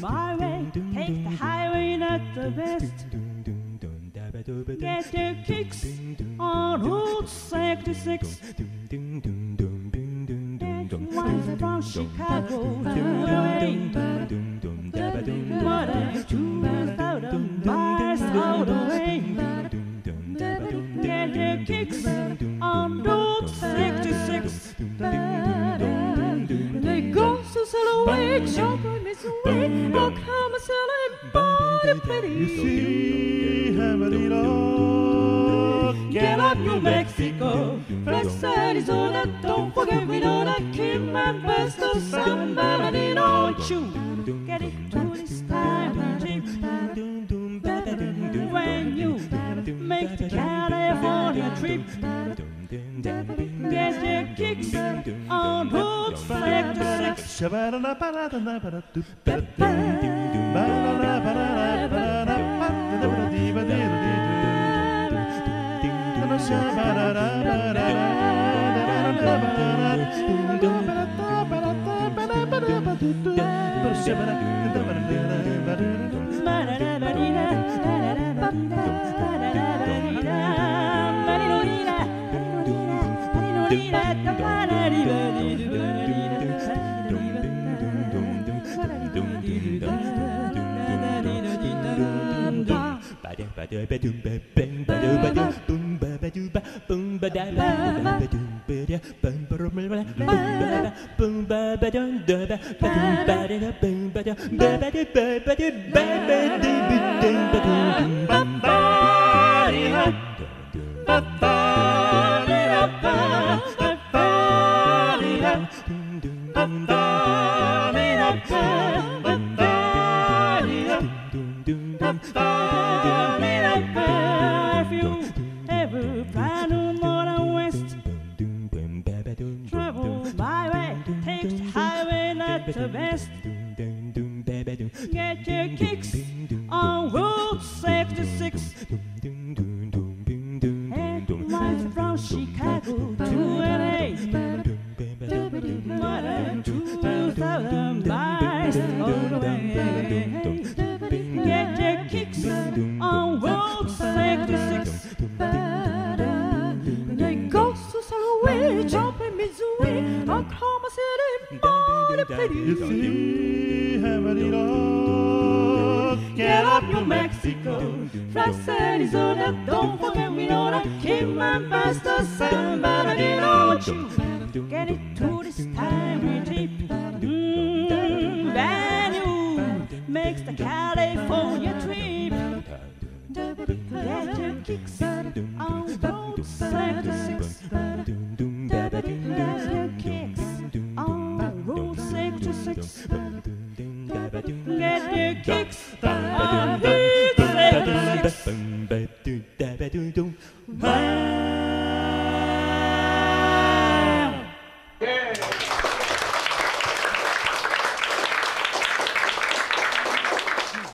My way takes the highway not the best. Get your kicks on Route 66. Winds from Chicago to LA. More than 2,000 miles all the way. Get your kicks on Route 66. They go to Silhouette, jump on Miss Way, Oklahoma City, body pretty. You see, Hamalino, Get up, New Mexico. Fresh Arizona, don't forget we know that Kim and Buster San Bernardino. You get it to this time, When you make the California trip, get your kicks on Bye. Route 66. If you ever plan to Northern West, travel by way, takes the highway not the best. Get your kicks on Route 66. And miles from Chicago to LA. More than 2,000 miles all the way. Get your kicks on Route 66. They go to Salaway, jump in Missouri, Oklahoma City, mighty pretty. You see, Hamalino, Get up, New Mexico, Flash Arizona, don't forget Kim and Master San Bernardino. Get it to this time we deep. Get your kicks on Route 66. Get